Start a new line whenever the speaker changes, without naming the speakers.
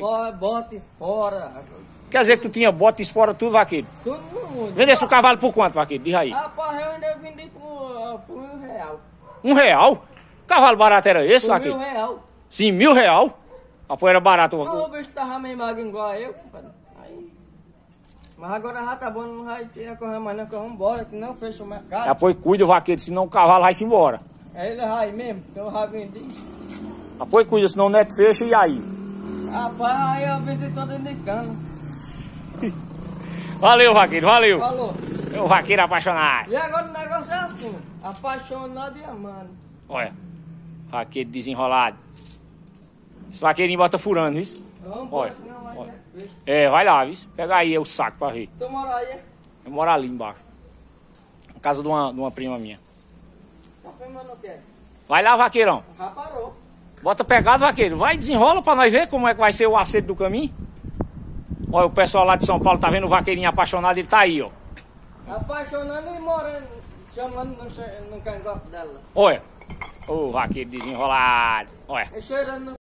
Bo- Bota, espora,
Quer dizer que tu tinha bota espora tudo, vaqueiro.
tudo no mundo.
Vendesse o cavalo por quanto, vaqueiro? Diz aí.
Rapaz, eu ainda vendi por, por um real.
Um real? Cavalo barato era esse,
Por mil
vaqueiro?
real.
Sim, mil real. Pô, era barato.
O bicho tava meio magro igual eu, compadre. Aí. Mas agora já tá bom, não vai tirar correr mais não, que vamos embora, que não fecha o mercado.
Apoio cuida, vaqueiro, senão o cavalo vai-se embora.
Aí ele vai mesmo, que eu já vendi.
Apoio cuida, senão o neto fecha e aí?
Rapaz, aí eu vendi todo cana.
Valeu, vaqueiro, valeu.
Falou.
O vaqueiro apaixonado.
E agora o negócio é assim, apaixonado e amando.
Olha, vaqueiro desenrolado. Esse vaqueirinho bota furando, viu?
Vamos
Olha,
vai
olha. É, vai lá, viu? Pega aí o saco pra ver.
Tu mora aí?
Eu moro ali embaixo. Na casa de uma, de uma prima minha.
Tá filmando o quê?
Vai lá, vaqueirão.
Parou.
Bota pegado, vaqueiro. Vai, desenrola pra nós ver como é que vai ser o acerto do caminho. Olha, o pessoal lá de São Paulo tá vendo o vaqueirinho apaixonado, ele tá aí, ó.
Apaixonando e morando, chamando no, no cangote dela.
Olha. Ô, vaqueiro desenrolado. Olha.
E cheirando